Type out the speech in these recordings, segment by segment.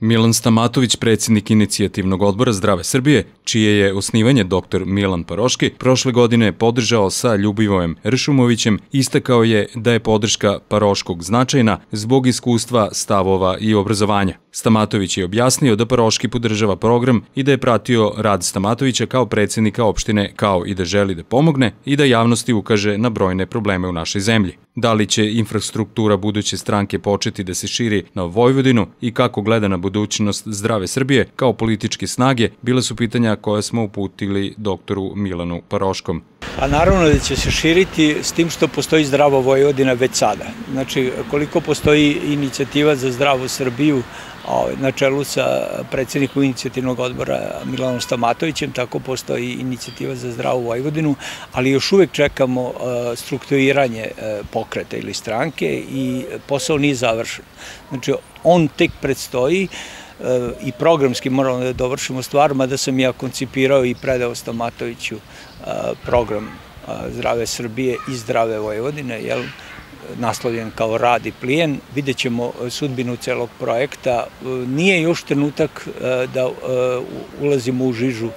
Milan Stamatović, predsjednik inicijativnog odbora Zdrave Srbije, čije je osnivanje dr. Milan Paroški prošle godine podržao sa Ljubivojem Ršumovićem, istakao je da je podrška Paroškog značajna zbog iskustva, stavova i obrazovanja. Stamatović je objasnio da Paroški podržava program i da je pratio rad Stamatovića kao predsjednika opštine, kao i da želi da pomogne i da javnosti ukaže na brojne probleme u našoj zemlji. Da li će infrastruktura buduće stranke početi da se širi na Vojvodinu i kako gleda na budućnost zdrave Srbije kao političke snage, bila su pitanja koja smo uputili doktoru Milanu Paroškom. Pa naravno da će se širiti s tim što postoji zdravo Vojvodina već sada. Znači, koliko postoji inicijativa za zdravu Srbiju ovaj, na čelu sa predsjednikom inicijativnog odbora Milanom Stamatovićem, tako postoji inicijativa za zdravu Vojvodinu, ali još uvek čekamo uh, strukturiranje uh, pokreta ili stranke i posao nije završen. Znači, on tek predstoji, i programski moramo da dovršimo stvar, mada sam ja koncipirao i predao Stamatoviću program Zdrave Srbije i Zdrave Vojvodine, jel, naslovljen kao rad i plijen. Vidjet ćemo sudbinu celog projekta. Nije još trenutak da ulazimo u žižu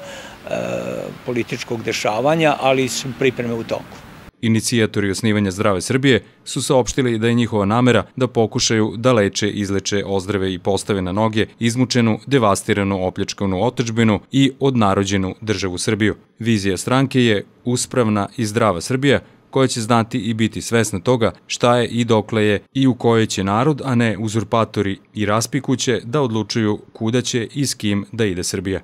političkog dešavanja, ali su pripreme u toku. Inicijatori osnivanja Zdrave Srbije su saopštili da je njihova namera da pokušaju da leče, izleče, ozdrave i postave na noge izmučenu, devastiranu, opljačkanu otečbinu i odnarođenu državu Srbiju. Vizija stranke je uspravna i zdrava Srbija, koja će znati i biti svesna toga šta je i dokle je i u kojoj će narod, a ne uzurpatori i raspikuće da odlučuju kuda će i s kim da ide Srbija.